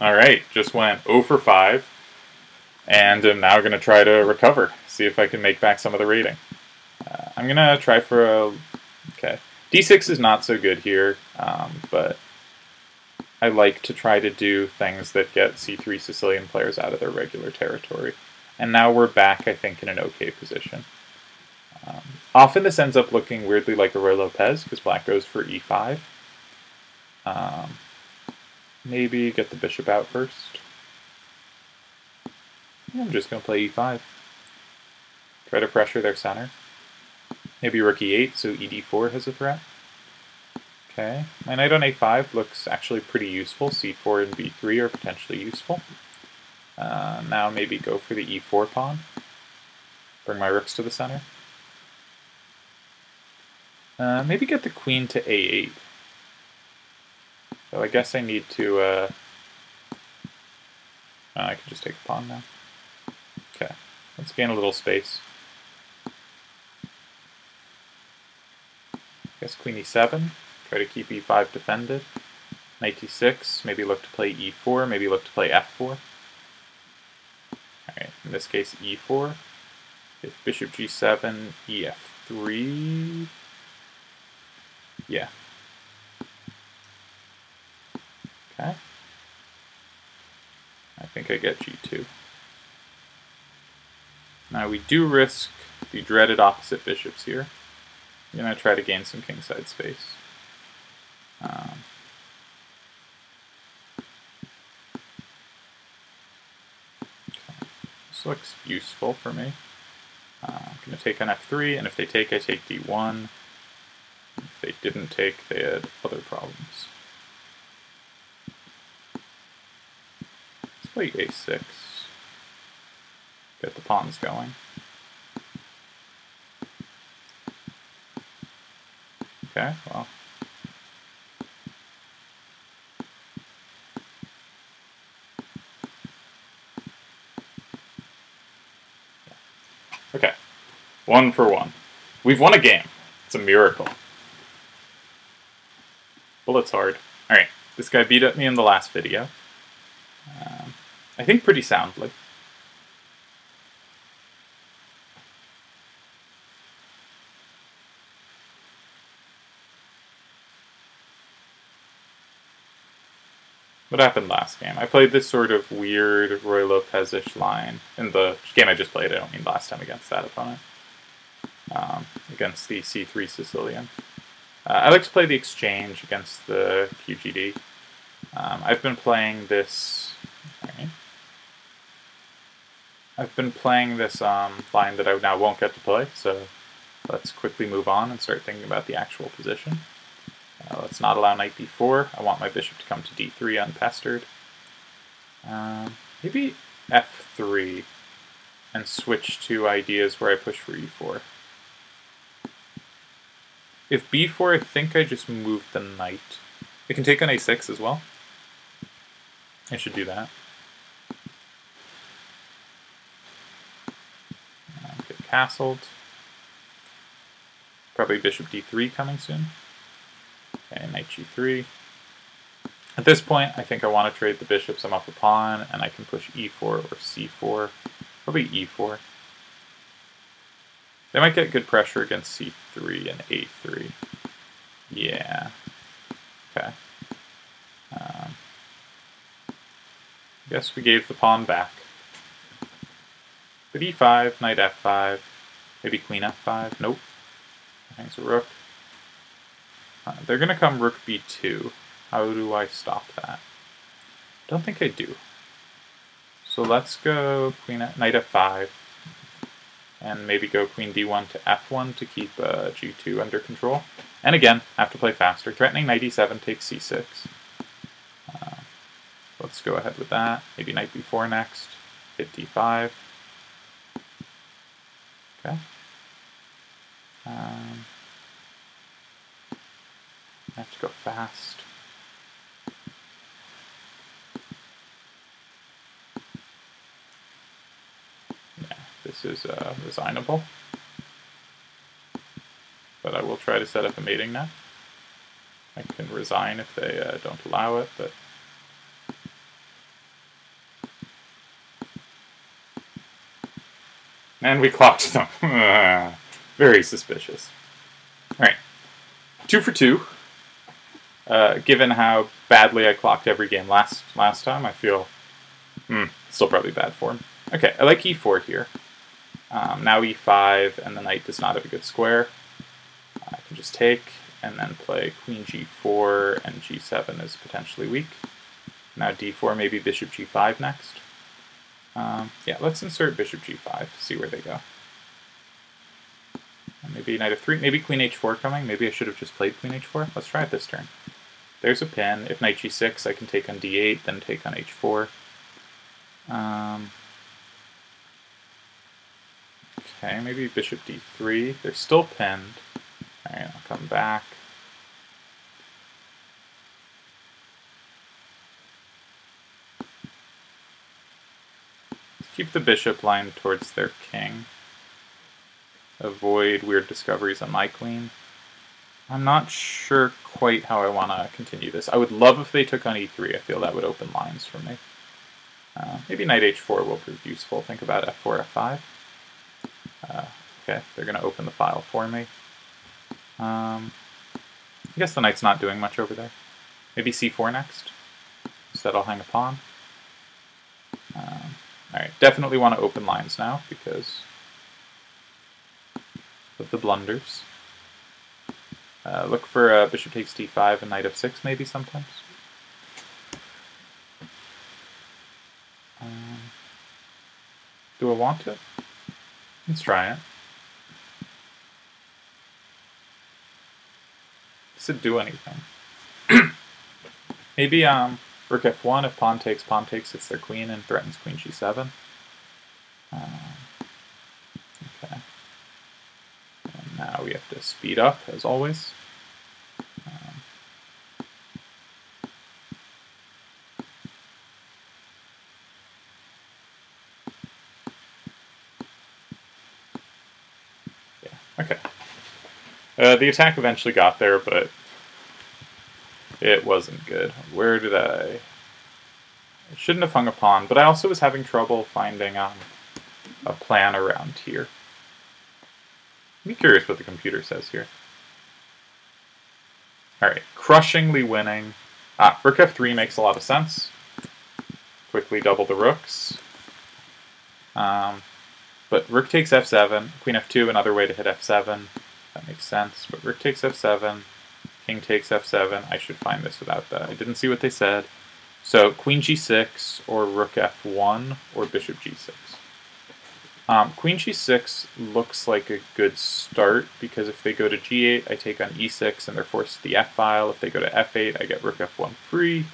All right, just went 0 for 5, and I'm now going to try to recover, see if I can make back some of the rating. Uh, I'm going to try for a... Okay. D6 is not so good here, um, but I like to try to do things that get C3 Sicilian players out of their regular territory. And now we're back, I think, in an okay position. Um, often this ends up looking weirdly like a Ruy Lopez, because black goes for e5. Um, Maybe get the bishop out first. I'm just going to play e5. Try to pressure their center. Maybe rook e8, so ed4 has a threat. Okay, my knight on a5 looks actually pretty useful. c4 and b3 are potentially useful. Uh, now maybe go for the e4 pawn. Bring my rooks to the center. Uh, maybe get the queen to a8. So I guess I need to, uh, I can just take a pawn now. Okay, let's gain a little space. I guess queen e7, try to keep e5 defended. Knight e6, maybe look to play e4, maybe look to play f4. Alright, in this case e4. If bishop g7, ef3. Yeah, Okay. I think I get g2. Now we do risk the dreaded opposite bishops here. I'm going to try to gain some kingside space. Um. This looks useful for me. Uh, I'm going to take on f3, and if they take, I take d1. If they didn't take, they had other problems. Play a6. Get the pawns going. Okay, well. Okay, one for one. We've won a game. It's a miracle. Bullets hard. Alright, this guy beat up me in the last video. I think pretty soundly. What happened last game? I played this sort of weird Ruy Lopez-ish line. In the game I just played, I don't mean last time against that opponent. Um, against the C3 Sicilian. Uh, I like to play the exchange against the QGD. Um, I've been playing this... Right, I've been playing this um, line that I now won't get to play, so let's quickly move on and start thinking about the actual position. Uh, let's not allow knight b4. I want my bishop to come to d3 unpestered. Um, maybe f3 and switch to ideas where I push for e4. If b4, I think I just move the knight. I can take on a6 as well. I should do that. Castled. Probably bishop d3 coming soon. Okay, knight g3. At this point, I think I want to trade the bishops. I'm up a pawn, and I can push e4 or c4. Probably e4. They might get good pressure against c3 and a3. Yeah. Okay. Um, I guess we gave the pawn back. But e5, knight f5, maybe queen f5. Nope. Hangs a rook. Uh, they're going to come rook b2. How do I stop that? Don't think I do. So let's go queen knight f5, and maybe go queen d1 to f1 to keep uh, g2 under control. And again, have to play faster. Threatening knight e7 takes c6. Uh, let's go ahead with that. Maybe knight b4 next. Hit d5. Okay. Um, I have to go fast. Yeah, this is uh, resignable. But I will try to set up a meeting now. I can resign if they uh, don't allow it, but And we clocked them. Very suspicious. Alright. Two for two. Uh, given how badly I clocked every game last last time, I feel hmm, still probably bad form. Okay, I like e4 here. Um, now e5, and the knight does not have a good square. I can just take, and then play queen g4, and g7 is potentially weak. Now d4, maybe bishop g5 next. Um, yeah, let's insert bishop g5, see where they go. Maybe knight f3, maybe queen h4 coming. Maybe I should have just played queen h4. Let's try it this turn. There's a pin. If knight g6, I can take on d8, then take on h4. Um, okay, maybe bishop d3. They're still pinned. Alright, I'll come back. Keep the bishop line towards their king. Avoid weird discoveries on my queen. I'm not sure quite how I want to continue this. I would love if they took on e3. I feel that would open lines for me. Uh, maybe knight h4 will prove useful. Think about f4, f5. Uh, okay, they're going to open the file for me. Um, I guess the knight's not doing much over there. Maybe c4 next. Instead I'll hang a pawn. Um, Alright, definitely want to open lines now because of the blunders. Uh, look for uh, bishop takes d5 and knight f6 maybe sometimes. Um, do I want to? Let's try it. Does it do anything? maybe um, rook f1, if pawn takes, pawn takes, it's their queen and threatens queen g7. Um, Now we have to speed up, as always. Um, yeah, okay. Uh, the attack eventually got there, but it wasn't good. Where did I... I shouldn't have hung a pawn, but I also was having trouble finding um, a plan around here. I'm curious what the computer says here. Alright, crushingly winning. Ah, rook f3 makes a lot of sense. Quickly double the rooks. Um, but rook takes f7, queen f2, another way to hit f7. That makes sense. But rook takes f7, king takes f7. I should find this without that. I didn't see what they said. So queen g6, or rook f1, or bishop g6. Um, queen g6 looks like a good start because if they go to g8, I take on e6 and they're forced to the f file. If they go to f8, I get rook f1 free.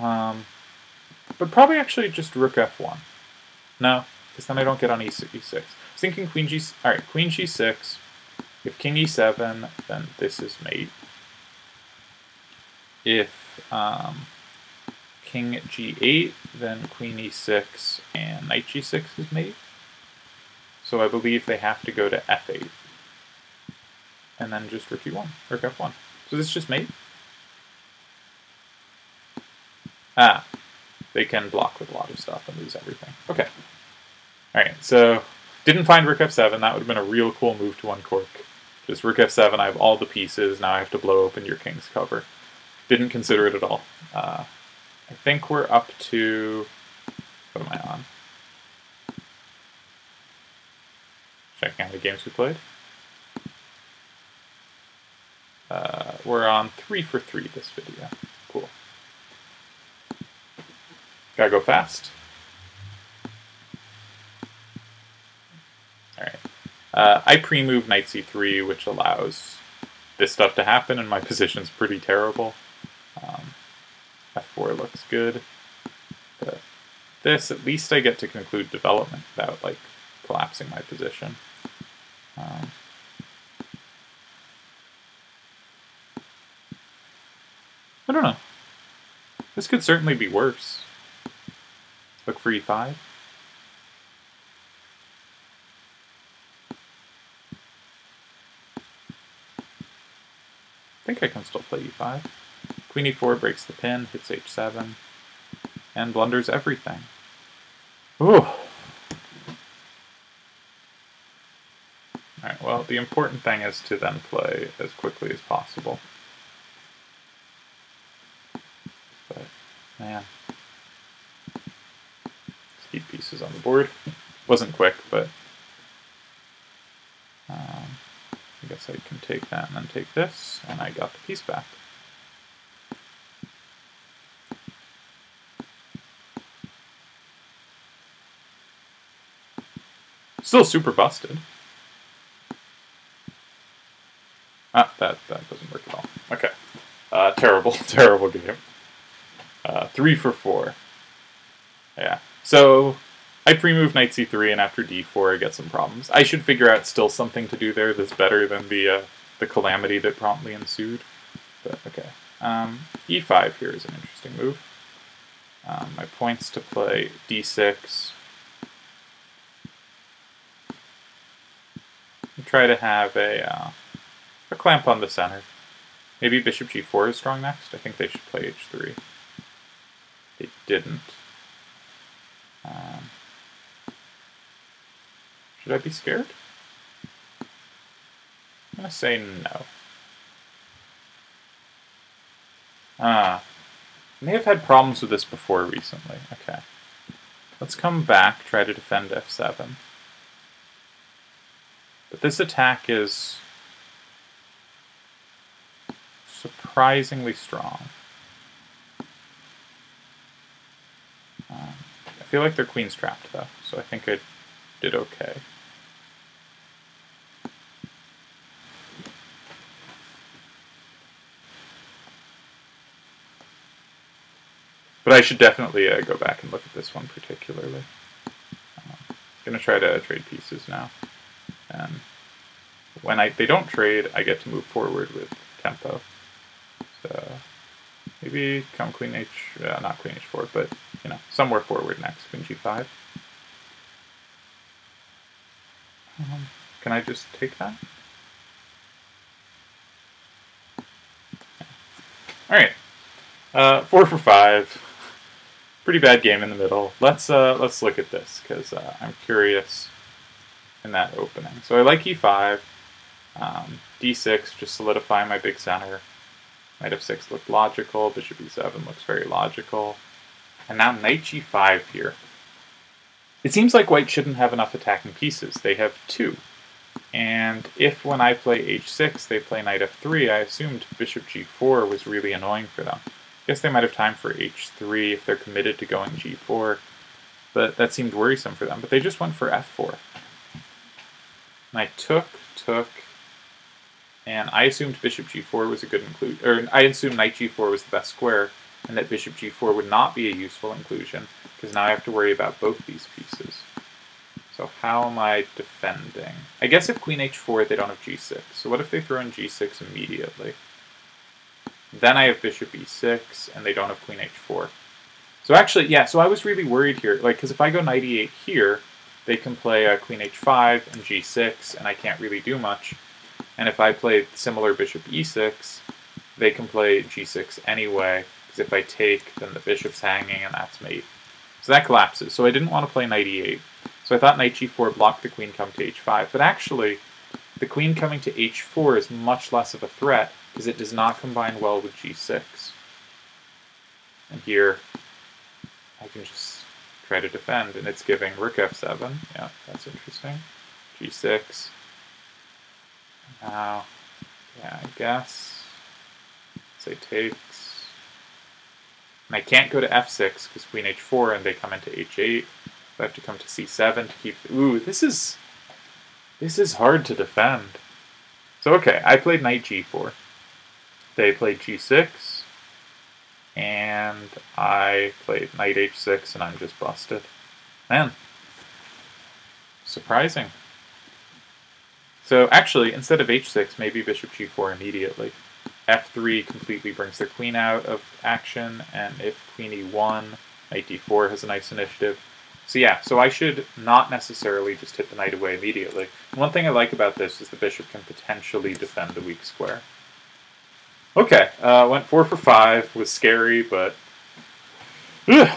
Um, but probably actually just rook f1. No, because then I don't get on e6. e6. I was thinking queen g. All right, queen g6. If king e7, then this is mate. If um, king g8, then queen e6 and knight g6 is mate. So I believe they have to go to f8. And then just rook e1, rook f1. So this is just mate? Ah, they can block with a lot of stuff and lose everything. Okay. Alright, so didn't find rook f7. That would have been a real cool move to uncork. Just rook f7, I have all the pieces. Now I have to blow open your king's cover. Didn't consider it at all. Uh, I think we're up to... What am I on? checking out the games we played. Uh, we're on three for three this video. Cool. Gotta go fast. Alright. Uh, I pre-move knight c3, which allows this stuff to happen, and my position's pretty terrible. Um, f4 looks good. But this, at least I get to conclude development without, like, collapsing my position. Um, I don't know. This could certainly be worse. Look for e5. Think I can still play e5. Queen e4 breaks the pin, hits h7, and blunders everything. Ooh. Alright, Well, the important thing is to then play as quickly as possible. But, man. Keep pieces on the board. Wasn't quick, but... Um, I guess I can take that and then take this, and I got the piece back. Still super busted. Ah, that, that doesn't work at all. Okay. Uh, terrible, terrible game. Uh, three for four. Yeah. So, I pre-move knight c3, and after d4 I get some problems. I should figure out still something to do there that's better than the, uh, the calamity that promptly ensued. But, okay. Um, e5 here is an interesting move. Um, my points to play d6, try to have a, uh, a clamp on the center. Maybe bishop g4 is strong next. I think they should play h3. They didn't. Should I be scared? I'm to say no. Ah. may have had problems with this before recently. Okay. Let's come back, try to defend f7. But this attack is surprisingly strong. Um, I feel like their queen's trapped though, so I think I did okay. I should definitely uh, go back and look at this one particularly. I'm uh, gonna try to trade pieces now. And when I they don't trade, I get to move forward with tempo. So maybe come queen h, uh, not queen h4, but you know somewhere forward next, queen g5. Um, can I just take that? All right, uh, four for five. Pretty bad game in the middle. Let's uh, let's look at this because uh, I'm curious in that opening. So I like e5, um, d6, just solidify my big center. Knight f6 looked logical, bishop e7 looks very logical. And now knight g5 here. It seems like white shouldn't have enough attacking pieces. They have two. And if when I play h6 they play knight f3, I assumed bishop g4 was really annoying for them. I guess they might have time for h3 if they're committed to going g4, but that seemed worrisome for them. But they just went for f4. And I took, took, and I assumed bishop g4 was a good inclusion, or I assumed knight g4 was the best square, and that bishop g4 would not be a useful inclusion, because now I have to worry about both these pieces. So how am I defending? I guess if queen h4, they don't have g6. So what if they throw in g6 immediately? Then I have bishop e6, and they don't have queen h4. So actually, yeah, so I was really worried here, like, because if I go knight e8 here, they can play a queen h5 and g6, and I can't really do much. And if I play similar bishop e6, they can play g6 anyway, because if I take, then the bishop's hanging, and that's mate. So that collapses. So I didn't want to play knight e8. So I thought knight g4 blocked the queen coming to h5. But actually, the queen coming to h4 is much less of a threat, because it does not combine well with g6. And here, I can just try to defend, and it's giving rook f7. Yeah, that's interesting. g6. Now, yeah, I guess. Say takes. And I can't go to f6 because queen h4 and they come into h8. I have to come to c7 to keep... Ooh, this is... This is hard to defend. So okay, I played knight g4. They played g6 and I played knight h6 and I'm just busted. Man, surprising. So actually, instead of h6, maybe bishop g4 immediately. f3 completely brings their queen out of action, and if queen e1, knight d4 has a nice initiative. So yeah, so I should not necessarily just hit the knight away immediately. One thing I like about this is the bishop can potentially defend the weak square. Okay, uh, went four for five. Was scary, but ugh,